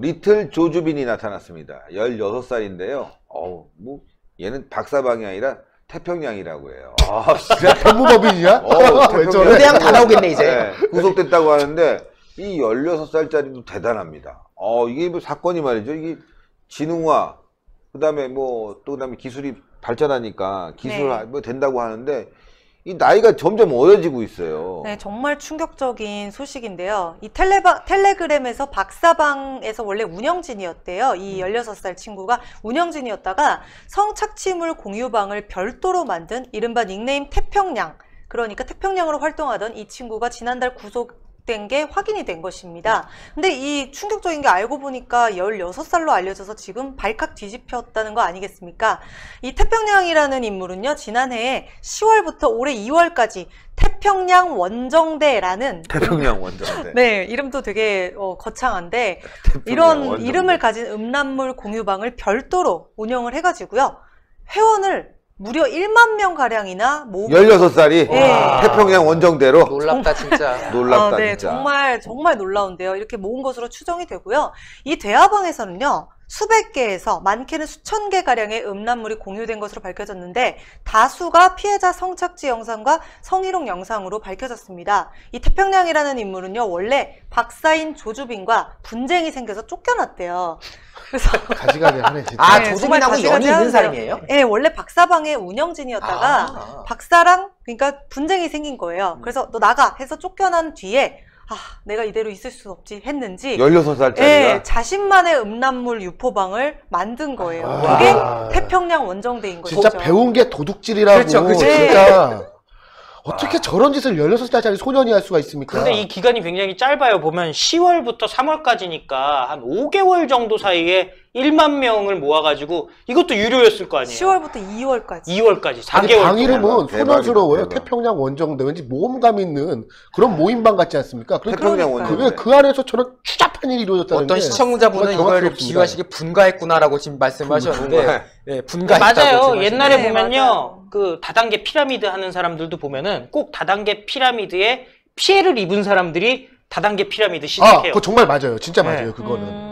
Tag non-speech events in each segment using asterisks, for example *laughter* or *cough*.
리틀 조주빈이 나타났습니다. 16살인데요. 어우, 뭐, 얘는 박사방이 아니라 태평양이라고 해요. *laughs* 아, 진짜 법무법인이야? 어, 왜. 저래? 의대학 다 나오겠네, 이제. 네, 구속됐다고 하는데, 이 16살짜리도 대단합니다. 어, 이게 뭐 사건이 말이죠. 이게 진흥화, 그 다음에 뭐, 또 그 다음에 기술이 발전하니까 기술 네. 뭐 된다고 하는데, 이 나이가 점점 어려지고 있어요. 네, 정말 충격적인 소식인데요. 이 텔레바, 텔레그램에서 박사방에서 원래 운영진이었대요. 이 16살 친구가 운영진이었다가 성착취물 공유방을 별도로 만든 이른바 닉네임 태평양. 그러니까 태평양으로 활동하던 이 친구가 지난달 구속 된 게 확인이 된 것입니다. 근데 이 충격적인 게 알고 보니까 16살로 알려져서 지금 발칵 뒤집혔다는 거 아니겠습니까? 이 태평양이라는 인물은요, 지난해 10월부터 올해 2월까지 태평양 원정대라는 태평양 원정대. *laughs* 네, 이름도 되게 어, 거창한데 이런 원정대. 이름을 가진 음란물 공유방을 별도로 운영을 해가지고요. 회원을 무려 1만 명 가량이나 모으고 16살이 네. 태평양 원정대로 놀랍다, 진짜. *laughs* 놀랍다 아, 네, 진짜. 정말 정말 놀라운데요. 이렇게 모은 것으로 추정이 되고요. 이 대화방에서는요. 수백 개에서 많게는 수천 개 가량의 음란물이 공유된 것으로 밝혀졌는데 다수가 피해자 성착취 영상과 성희롱 영상으로 밝혀졌습니다. 이 태평양이라는 인물은요 원래 박사인 조주빈과 분쟁이 생겨서 쫓겨났대요. 그래서 *laughs* 가지가지 하네, 진짜. 아, 네, 정말 연이 있는. 사람이에요? 네, 원래 박사방의 운영진이었다가 아. 박사랑 그러니까 분쟁이 생긴 거예요. 그래서 너 나가 해서 쫓겨난 뒤에 아 내가 이대로 있을 수 없지 했는지 16살짜리가 예, 자신만의 음란물 유포방을 만든 거예요. 아. 그게 와. 태평양 원정대인 거죠. 진짜 배운 게 도둑질이라고. 그렇죠, 그렇죠. 진짜. 어떻게 저런 짓을 16살짜리 소년이 할 수가 있습니까? 근데 이 기간이 굉장히 짧아요. 보면 10월부터 3월까지니까 한 5개월 정도 사이에 1만 명을 모아가지고 이것도 유료였을 거 아니에요. 10월부터 2월까지. 2월까지 4개월 아니, 방. 이름은 소년스러워요. 대박. 태평양 원정대. 왠지 모험감 있는 그런 모임방 같지 않습니까? 태평양. 원정대. 그게 그 안에서 저런 추잡한 일이 이루어졌다는 어떤 게 시청자분은 경악스럽습니다. 비유하시기 분가했구나라고 지금 말씀하셨는데, 분가해. 네, 분가했다고 맞아요. 지금 옛날에 네, 보면요. 맞아요. 그 다단계 피라미드 하는 사람들도 보면은 꼭 다단계 피라미드에 피해를 입은 사람들이 다단계 피라미드 아, 시작해요. 그거 정말 맞아요. 진짜 네. 맞아요. 그거는. 음.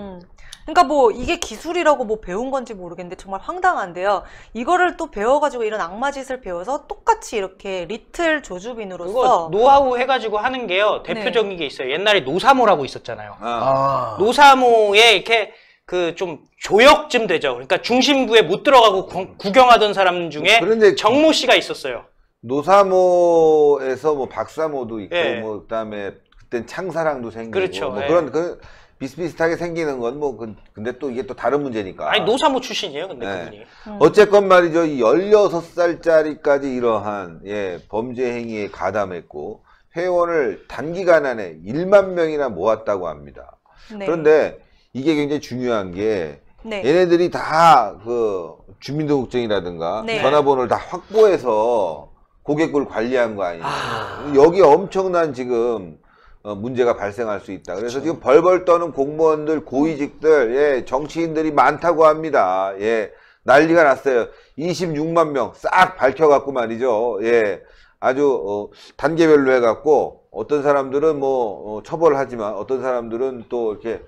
그러니까 뭐 이게 기술이라고 뭐 배운 건지 모르겠는데 정말 황당한데요. 이거를 또 배워가지고 이런 악마 짓을 배워서 똑같이 이렇게 리틀 조주빈으로서 노하우 해가지고 하는 게요. 대표적인 게 있어요. 옛날에 노사모라고 있었잖아요. 아. 아. 노사모에 이렇게 그좀 조역쯤 되죠. 그러니까 중심부에 못 들어가고 구, 구경하던 사람 중에 그런데 정모 씨가 있었어요. 노사모에서 뭐 박사모도 있고 예. 뭐 그다음에 그땐 창사랑도 생기고 그렇죠, 뭐 예. 그런 그 비슷비슷하게 생기는 건 뭐 근데 또 이게 또 다른 문제니까. 아니 노사모 출신이에요, 근데 네. 그분이. 음. 어쨌건 말이죠. 이 16살짜리까지 이러한 예, 범죄 행위에 가담했고 회원을 단기간 안에 1만 명이나 모았다고 합니다. 네. 그런데 이게 굉장히 중요한 게 네. 얘네들이 다 그 주민등록증이라든가 네. 전화번호를 다 확보해서 고객을 관리한 거 아니에요. 아. 여기 엄청난 지금 어, 문제가 발생할 수 있다. 그래서 지금 벌벌 떠는 공무원들, 고위직들, 예, 정치인들이 많다고 합니다. 예, 난리가 났어요. 26만 명 싹 밝혀갖고 말이죠. 예, 아주 어, 단계별로 해갖고 어떤 사람들은 뭐 어, 처벌하지만 어떤 사람들은 또 이렇게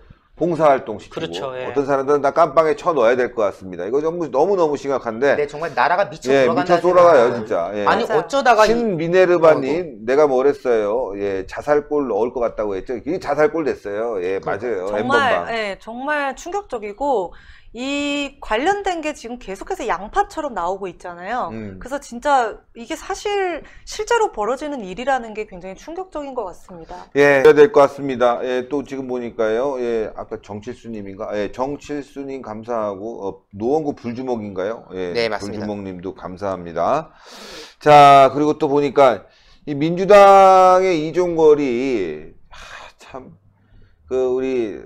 봉사활동 시키고 그렇죠, 예. 어떤 사람들은 다 깜빵에 쳐 넣어야 될 것 같습니다. 이거 너무 너무 너무 심각한데 네, 정말 나라가 미쳐 예, 돌아간다. 미쳐 돌아가요 진짜. 예. 아니. 어쩌다가 이- 신미네르바님, 내가 뭐랬어요? 예, 자살골 넣을 것 같다고 했죠. 이게 자살골 됐어요. 예, 맞아요. 정말. 예, 정말 충격적이고 이 관련된 게 지금 계속해서 양파처럼 나오고 있잖아요. 음. 그래서 진짜 이게 사실 실제로 벌어지는 일이라는 게 굉장히 충격적인 것 같습니다. 예, 해야 될 것 같습니다. 예, 또 지금 보니까요. 예, 아까 정칠수님인가? 예, 정칠수님 감사하고, 어, 노원구 불주먹인가요? 예, 네, 맞습니다. 불주먹님도 감사합니다. 자, 그리고 또 보니까 이 민주당의 이종걸이 하, 참, 그 우리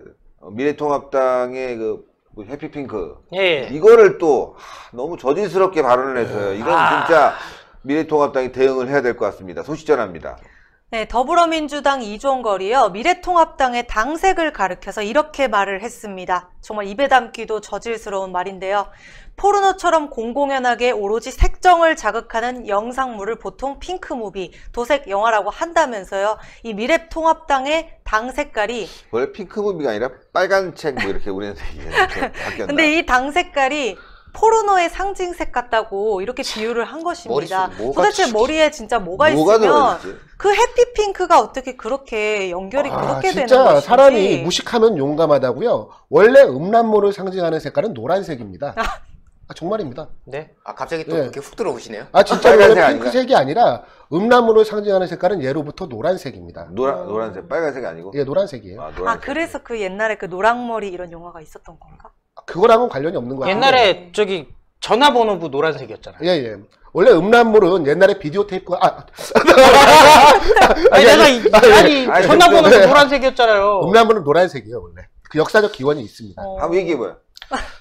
미래통합당의 그 해피핑크 예. 이거를 또 하, 너무 저질스럽게 발언을 해서요. 이건 아. 진짜 미래통합당이 대응을 해야 될 것 같습니다. 소시전합니다. 네, 더불어민주당 이종걸이요. 미래통합당의 당색을 가리켜서 이렇게 말을 했습니다. 정말 입에 담기도 저질스러운 말인데요. 포르노처럼 공공연하게 오로지 색정을 자극하는 영상물을 보통 핑크무비, 도색 영화라고 한다면서요. 이 미래통합당의 당 색깔이 원래 핑크무비가 아니라 빨간 책뭐 이렇게 우리는 이렇게 바뀌었나? 근데 이 당 색깔이 포르노의 상징색 같다고 이렇게 비유를 한 것입니다. 머릿속에 뭐가 도대체 치- 머리에 진짜 뭐가, 뭐가 있으면? 그 해피핑크가 어떻게 그렇게 연결이 아, 그렇게 되는 진짜 것인지 사람이 무식하면 용감하다고요. 원래 음란물을 상징하는 색깔은 노란색입니다. 아, 정말입니다. 네. 아 갑자기 또 네. 그렇게 훅 들어오시네요. 아 진짜 빨간색 원래 아닌가? 핑크색이 아니라 음란물을 상징하는 색깔은 예로부터 노란색입니다. 노란 노란색, 빨간색이 아니고. 예, 노란색이에요. 아, 아 노란색. 그래서 그 옛날에 그 노랑머리 이런 영화가 있었던 건가? 그거랑은 관련이 없는 거예요. 옛날에 저기 전화번호부 노란색이었잖아요. 예, 예. 원래 음란물은 옛날에 비디오 테이프 아 아니, 내가 이, 아니, 아니, 아니, 전화번호부 네. 노란색이었잖아요. 음란물은 노란색이에요, 원래. 그 역사적 기원이 있습니다. 어. 한번 얘기해봐요.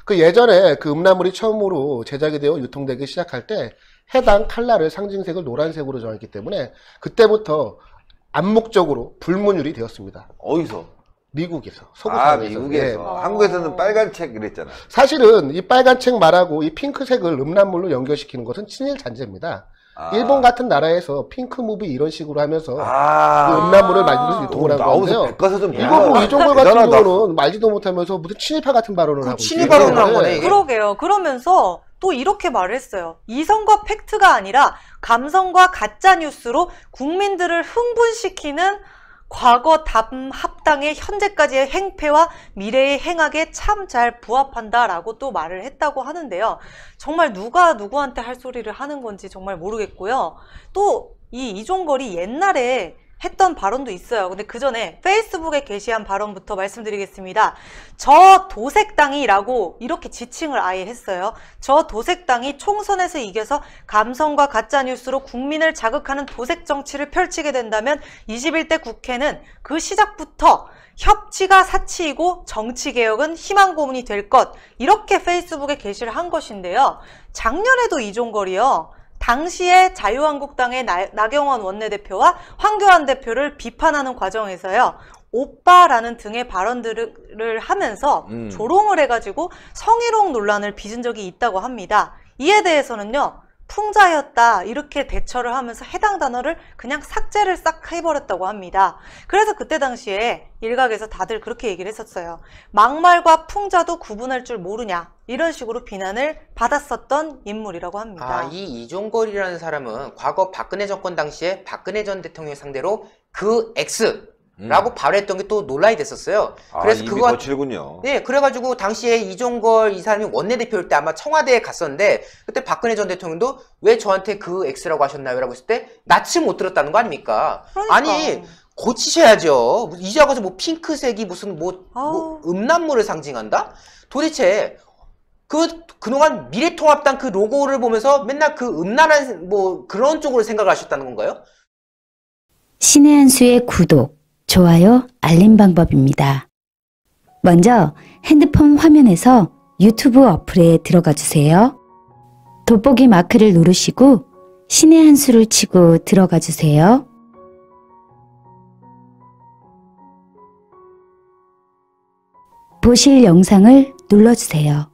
그 예전에 그 음란물이 처음으로 제작이 되어 유통되기 시작할 때 해당 칼라를 상징색을 노란색으로 정했기 때문에 그때부터 암묵적으로 불문율이 되었습니다. 어디서? 미국에서 소구 아, 사회에서. 미국에서. 예. 어. 한국에서는 빨간 책 그랬잖아. 사실은 이 빨간 책 말하고 이 핑크색을 음란물로 연결시키는 것은 친일 잔재입니다. 아. 일본 같은 나라에서 pink movie 이런 식으로 하면서 아. 그 음란물을 만들어서 유통을 한 건데요. 이거 뭐. 이종걸 같은 대단하다. 경우는 알지도 못하면서 무슨 친일파 같은 발언을 하고 친일 있어요. 발언을 한 네. 거네, 이게. 그러게요. 그러면서 또 이렇게 말을 했어요. 이성과 팩트가 아니라 감성과 가짜 뉴스로 국민들을 흥분시키는 과거 담 합당의 현재까지의 행패와 미래의 행악에 참 잘 부합한다라고 또 말을 했다고 하는데요. 정말 누가 누구한테 할 소리를 하는 건지 정말 모르겠고요. 또 이 이종걸이 옛날에 했던 발언도 있어요. 근데 그 전에 페이스북에 게시한 발언부터 말씀드리겠습니다. 저 도색당이라고 이렇게 지칭을 아예 했어요. 저 도색당이 총선에서 이겨서 감성과 가짜 뉴스로 국민을 자극하는 도색 정치를 펼치게 된다면 21대 국회는 그 시작부터 협치가 사치이고 정치 개혁은 희망 고문이 될 것. 이렇게 페이스북에 게시를 한 것인데요. 작년에도 이종걸이요. 당시에 자유한국당의 나, 나경원 원내대표와 황교안 대표를 비판하는 과정에서요. 오빠라는 등의 발언들을 하면서 음. 조롱을 해가지고 성희롱 논란을 빚은 적이 있다고 합니다. 이에 대해서는요. 풍자였다 이렇게 대처를 하면서 해당 단어를 그냥 삭제를 싹 해버렸다고 합니다. 그래서 그때 당시에 일각에서 다들 그렇게 얘기를 했었어요. 막말과 풍자도 구분할 줄 모르냐 이런 식으로 비난을 받았었던 인물이라고 합니다. 아, 이 이종걸이라는 사람은 과거 박근혜 정권 당시에 박근혜 전 대통령 상대로 그 X 라고 음. 발언했던 게 또 논란이 됐었어요. 아, 그래서 입이 그거 거칠군요. 네, 그래가지고 당시에 이종걸 이 사람이 원내대표일 때 아마 청와대에 갔었는데 그때 박근혜 전 대통령도 왜 저한테 그 X라고 하셨나요? 라고 했을 때 낯을 못 들었다는 거 아닙니까? 그러니까. 아니 고치셔야죠. 이제 와서 뭐 핑크색이 무슨 뭐, 뭐. 음란물을 상징한다? 도대체 그 그동안 미래통합당 그 로고를 보면서 맨날 그 음란한 뭐 그런 쪽으로 생각을 하셨다는 건가요? 신의 한 수의 구독, 좋아요, 알림 방법입니다. 먼저 핸드폰 화면에서 유튜브 어플에 들어가 주세요. 돋보기 마크를 누르시고 신의 한 수를 치고 들어가 주세요. 보실 영상을 눌러주세요.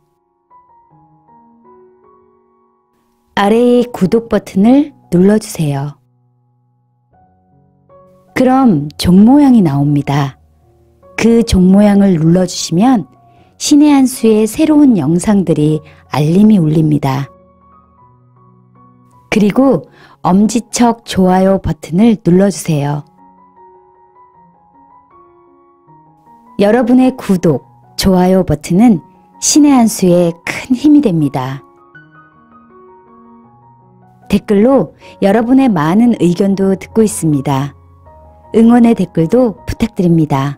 아래의 구독 버튼을 눌러주세요. 그럼 종 모양이 나옵니다. 그 종 모양을 눌러주시면 신의 한 수의 새로운 영상들이 알림이 울립니다. 그리고 엄지척 좋아요 버튼을 눌러주세요. 여러분의 구독, 좋아요 버튼은 신의 한 수의 큰 힘이 됩니다. 댓글로 여러분의 많은 의견도 듣고 있습니다. 응원의 댓글도 부탁드립니다.